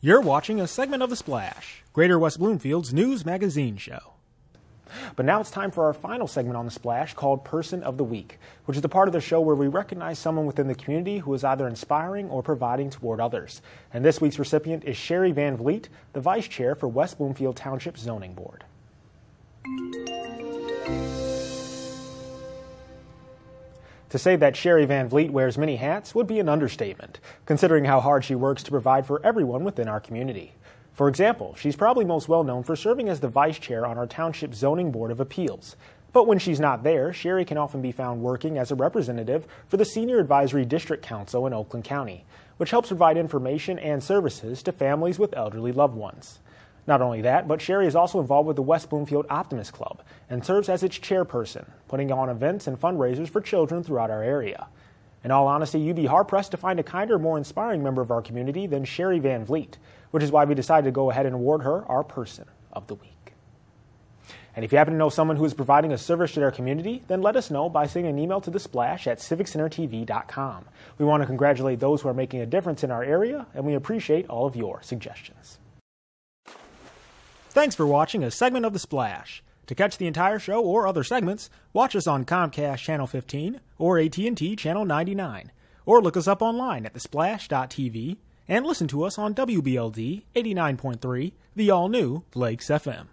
You're watching a segment of The Splash, Greater West Bloomfield's news magazine show. But now it's time for our final segment on The Splash called Person of the Week, which is the part of the show where we recognize someone within the community who is either inspiring or providing toward others. And this week's recipient is Cherie Van Vliet, the Vice Chair for West Bloomfield Township Zoning Board. To say that Cherie Van Vliet wears many hats would be an understatement, considering how hard she works to provide for everyone within our community. For example, she's probably most well known for serving as the vice chair on our Township Zoning Board of Appeals. But when she's not there, Cherie can often be found working as a representative for the Senior Advisory District Council in Oakland County, which helps provide information and services to families with elderly loved ones. Not only that, but Cherie is also involved with the West Bloomfield Optimist Club and serves as its chairperson, putting on events and fundraisers for children throughout our area. In all honesty, you'd be hard pressed to find a kinder, more inspiring member of our community than Cherie Van Vliet, which is why we decided to go ahead and award her our Person of the Week. And if you happen to know someone who is providing a service to their community, then let us know by sending an email to the splash at civiccentertv.com. We want to congratulate those who are making a difference in our area, and we appreciate all of your suggestions. Thanks for watching a segment of The Splash. To catch the entire show or other segments, watch us on Comcast Channel 15 or AT&T Channel 99, or look us up online at thesplash.tv and listen to us on WBLD 89.3, the all-new Lakes FM.